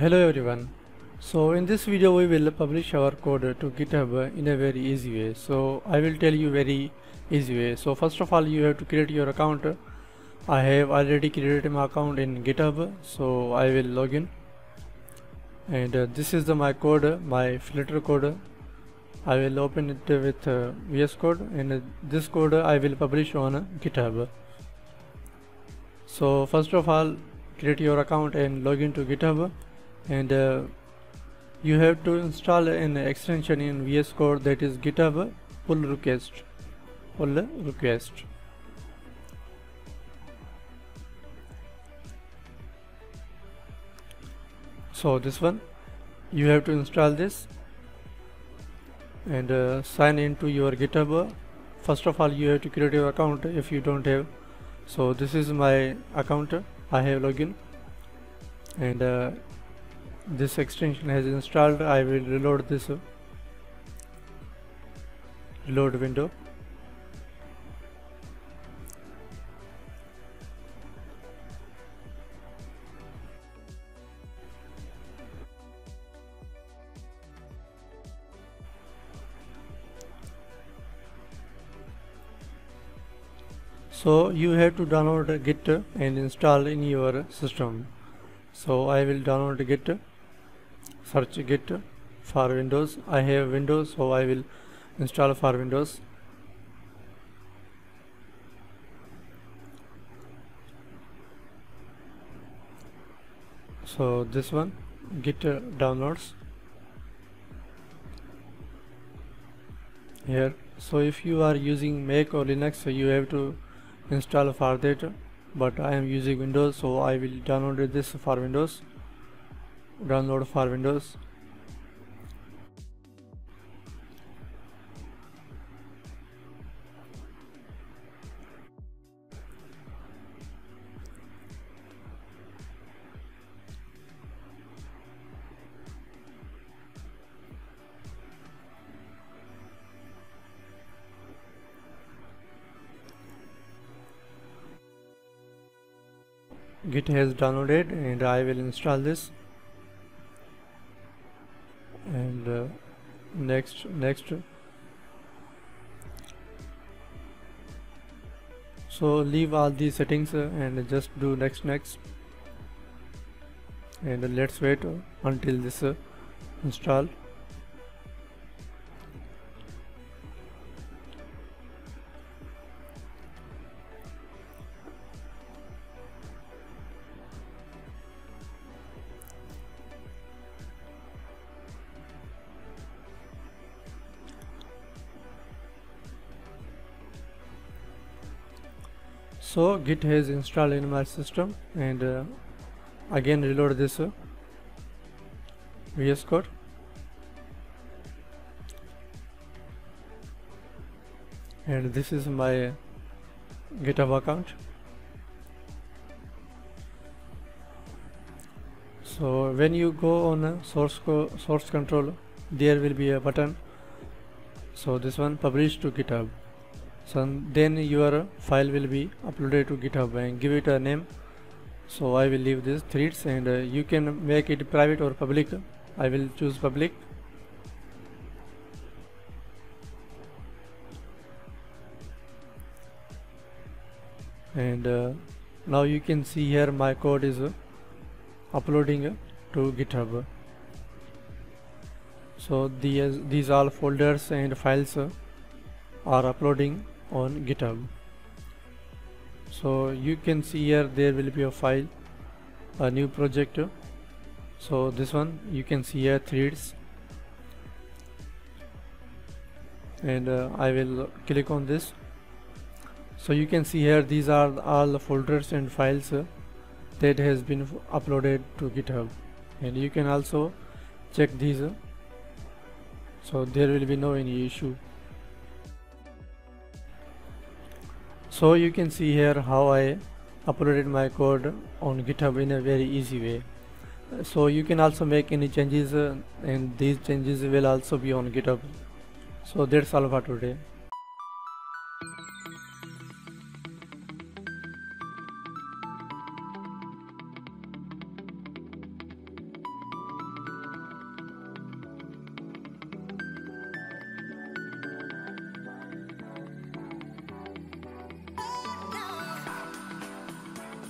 Hello everyone. So in this video we will publish our code to GitHub in a very easy way. So I will tell you very easy way. So first of all you have to create your account. I have already created my account in GitHub. So I will log in. And uh, this is the my code, my Flutter code. I will open it with uh, VS Code and uh, this code I will publish on GitHub. So first of all create your account and log in to GitHub and uh, you have to install an extension in VS Code that is GitHub pull request pull request. So this one you have to install this and uh, sign into your GitHub. First of all you have to create your account if you don't have. So this is my account. I have login. And uh, this extension has installed I will reload this reload window. So you have to download git and install in your system. So I will download git search git for windows. I have windows so I will install for windows. So this one git downloads. Here so if you are using Mac or Linux so you have to install for that but I am using Windows so I will download this for Windows download for Windows. Git has downloaded and I will install this next next. So leave all these settings and just do next next. And let's wait until this uh, install so git has installed in my system and uh, again reload this uh, VS Code. And this is my GitHub account. So when you go on source co source control there will be a button. So this one publish to GitHub so then your file will be uploaded to github and give it a name. So I will leave this threads and uh, you can make it private or public. I will choose public. And uh, now you can see here my code is uh, uploading to github. So these these all folders and files are uploading on github. So you can see here there will be a file a new project. So this one you can see here threads. And uh, I will click on this. So you can see here these are all the folders and files uh, that has been uploaded to github. And you can also check these. Uh, so there will be no any issue so you can see here how I uploaded my code on github in a very easy way. So you can also make any changes uh, and these changes will also be on github. So that's all for today